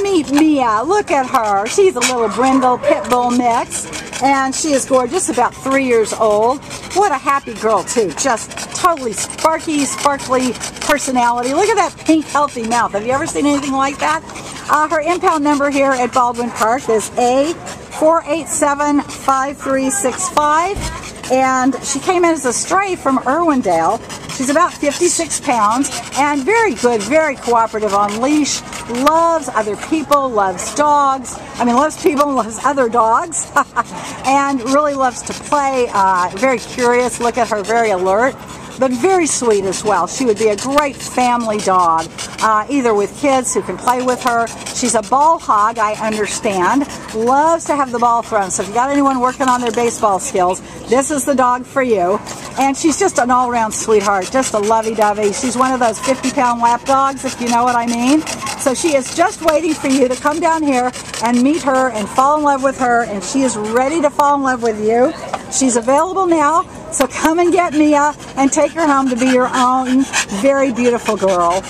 Mia. Look at her. She's a little brindle pit bull mix. And she is gorgeous, about three years old. What a happy girl, too. Just totally sparky, sparkly personality. Look at that pink, healthy mouth. Have you ever seen anything like that? Uh, her impound number here at Baldwin Park is A4875365 and she came in as a stray from Irwindale. She's about 56 pounds and very good, very cooperative on leash, loves other people, loves dogs, I mean loves people, loves other dogs, and really loves to play, uh, very curious, look at her, very alert but very sweet as well. She would be a great family dog, uh, either with kids who can play with her. She's a ball hog, I understand. Loves to have the ball thrown. So if you got anyone working on their baseball skills, this is the dog for you. And she's just an all-around sweetheart, just a lovey-dovey. She's one of those 50-pound lap dogs, if you know what I mean. So she is just waiting for you to come down here and meet her and fall in love with her, and she is ready to fall in love with you. She's available now, so come and get Mia and take her home to be your own very beautiful girl.